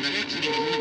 7つの海